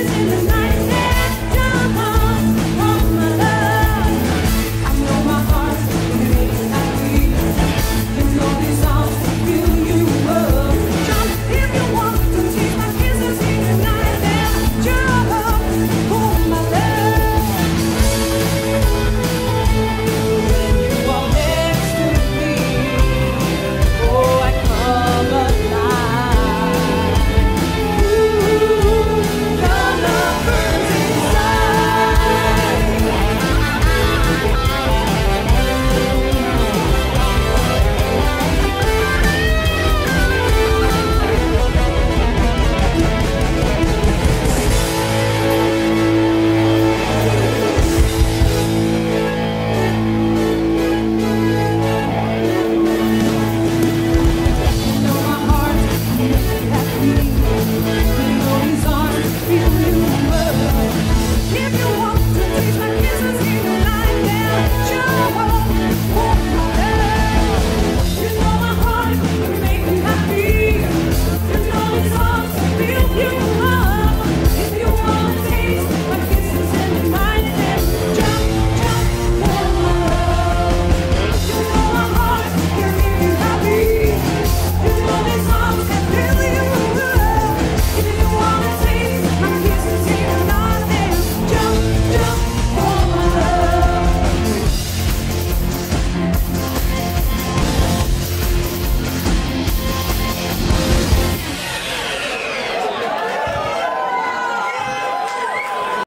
in the night.